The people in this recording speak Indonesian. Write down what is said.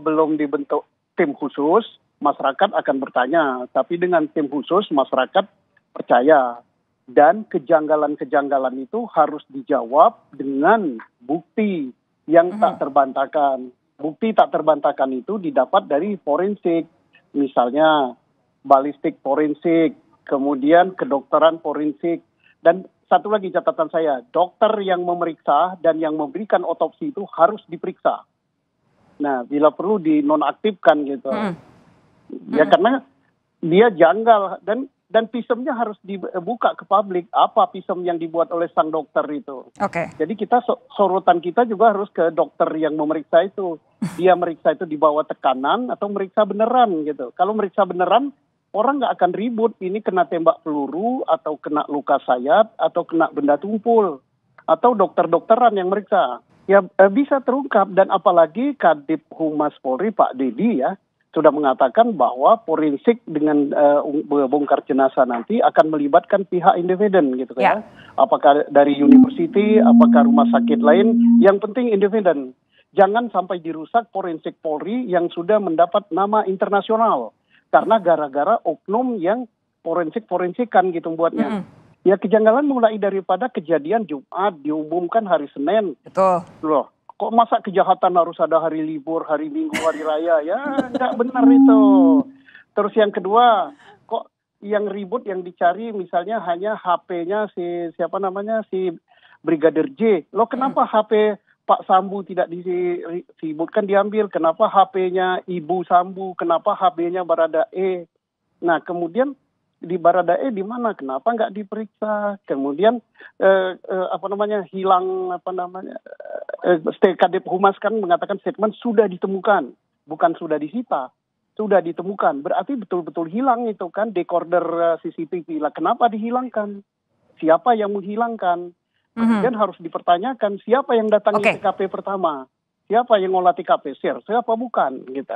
sebelum dibentuk tim khusus, masyarakat akan bertanya. Tapi dengan tim khusus, masyarakat percaya. Dan kejanggalan-kejanggalan itu harus dijawab dengan bukti yang tak terbantahkan. Bukti tak terbantahkan itu didapat dari forensik. Misalnya balistik forensik, kemudian kedokteran forensik. Dan satu lagi catatan saya, dokter yang memeriksa dan yang memberikan otopsi itu harus diperiksa. Nah, bila perlu dinonaktifkan gitu. Hmm. Ya karena dia janggal dan dan visumnya harus dibuka ke publik apa visum yang dibuat oleh sang dokter itu. Oke. Jadi kita so- sorotan kita juga harus ke dokter yang memeriksa itu. Dia meriksa itu di bawah tekanan atau meriksa beneran gitu. Kalau meriksa beneran orang nggak akan ribut ini kena tembak peluru atau kena luka sayat atau kena benda tumpul atau dokter-dokteran yang meriksa. Ya eh, bisa terungkap dan apalagi Kadip Humas Polri Pak Dedi ya sudah mengatakan bahwa forensik dengan uh, bongkar jenazah nanti akan melibatkan pihak independen gitu kan Ya. ya. Apakah dari university, apakah rumah sakit lain, yang penting independen. Jangan sampai dirusak forensik Polri yang sudah mendapat nama internasional karena gara-gara oknum yang forensik-forensikan gitu buatnya. Mm-mm. Ya kejanggalan mulai daripada kejadian Jumat diumumkan hari Senin Betul. loh kok masa kejahatan harus ada hari libur, hari Minggu, hari Raya? Ya, nggak benar itu. Terus yang kedua, kok yang ribut yang dicari misalnya hanya HP-nya si siapa namanya si Brigadir J. Loh kenapa HP Pak Sambu tidak disebutkan diambil? Kenapa HP-nya Ibu Sambu? Kenapa HP-nya Barada E? Nah kemudian di Baradae di mana? Kenapa nggak diperiksa? Kemudian eh, eh, apa namanya hilang apa namanya eh, eh, Kadip Humas kan mengatakan statement sudah ditemukan, bukan sudah disita, sudah ditemukan. Berarti betul-betul hilang itu kan decorder eh, CCTV. Lah kenapa dihilangkan? Siapa yang menghilangkan? Kemudian harus dipertanyakan siapa yang datangi Oke. TKP pertama, siapa yang ngolah TKP, sir, siapa bukan, gitu.